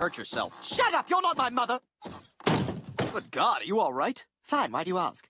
Hurt yourself. Shut up! You're not my mother! Good God, are you all right? Fine, why do you ask?